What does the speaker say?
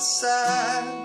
one side.